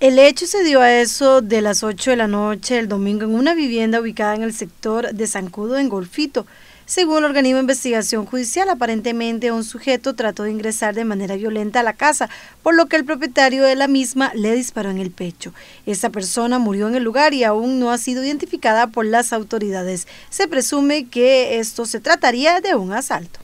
El hecho se dio a eso de las 8 de la noche el domingo en una vivienda ubicada en el sector de Zancudo, en Golfito. Según el organismo de investigación judicial, aparentemente un sujeto trató de ingresar de manera violenta a la casa, por lo que el propietario de la misma le disparó en el pecho. Esta persona murió en el lugar y aún no ha sido identificada por las autoridades. Se presume que esto se trataría de un asalto.